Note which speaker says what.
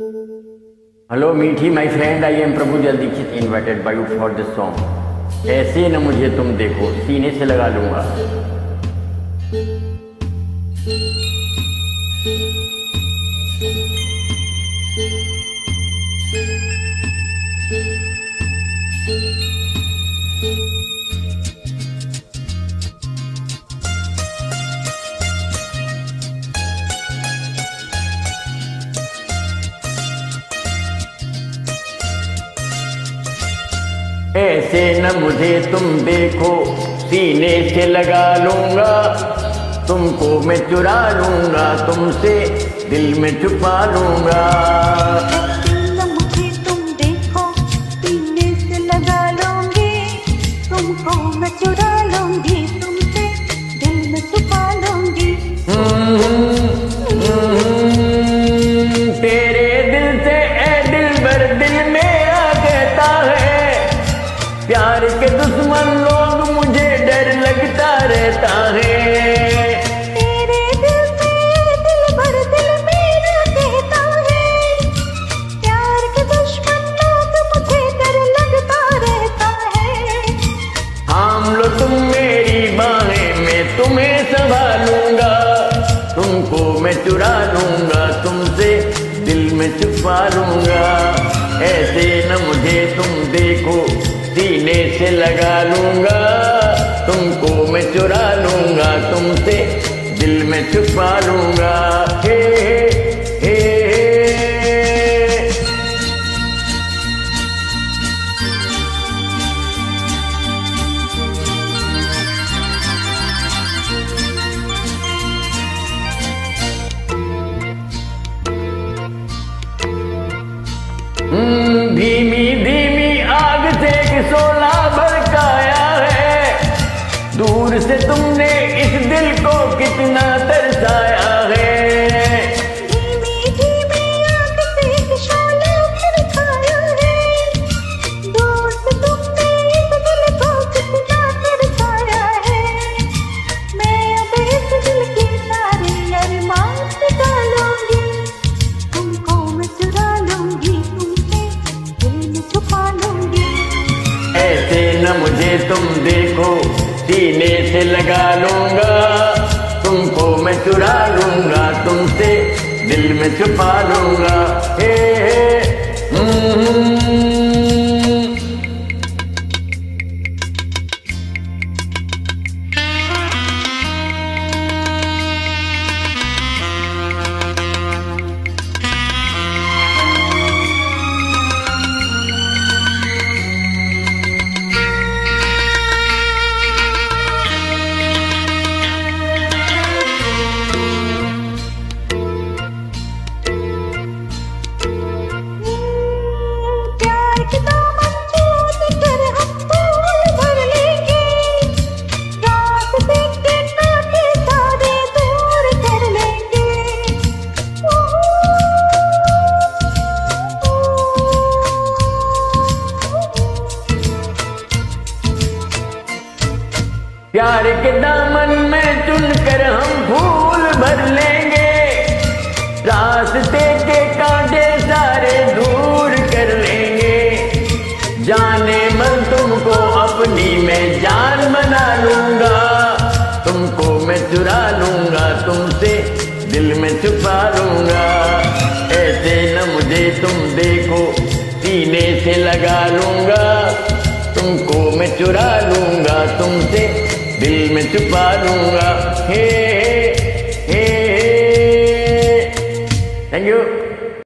Speaker 1: Hello मीठी my friend I am Prabhu Jal Dikshit invited by for this song ऐसे न मुझे तुम देखो, सीने से लगा लूँगा। ऐसे न मुझे तुम देखो, सीने से लगा लूँगा। तुमको मैं चुरा लूँगा, तुमसे दिल में छुपा लूँगा। प्यार के दुश्मन लोग मुझे डर लगता रहता है।
Speaker 2: तेरे दिल से दिल भर दिल मेरा कहता है। प्यार के दुश्मन लोग मुझे डर लगता रहता है।
Speaker 1: थाम लो तुम मेरी बाहें मैं तुम्हें संभालूँगा तुमको मैं चुरा लूँगा तुमसे दिल में छुपा लूँगा। ऐसे न मुझे तुम देखो से लगा लूँगा तुमको मैं चुरा लूँगा तुमसे दिल में छुपा लूँगा। हे हे हम्म, धीमी धीमी आग से है दूर से तुमने इस दिल को कितना तरसाया है।
Speaker 2: है। दूर से तुमने दिल को तरसाया है। मैं दिल के सारे अरमान मिटा तुमको मैं चुरा लूँगी तुमसे दिल में छुपा लूँगी।
Speaker 1: ऐसे न मुझे तुम देखो। सीने से लगा लूँगा। तुमको मैं चुरा लूँगा, तुमसे दिल में छुपा लूँगा। हे हे। प्यार के दामन में चुनकर हम फूल भर लेंगे। रास्ते के कांटे सारे दूर कर लेंगे। जाने मन तुमको अपनी मैं जान बना लूँगा। तुमको मैं चुरा लूँगा, तुमसे दिल में छुपा लूँगा। ऐसे न मुझे तुम देखो, सीने से लगा लूँगा। तुमको मैं चुरा लूँगा, तुमसे दिल में छुपा लूँगा हे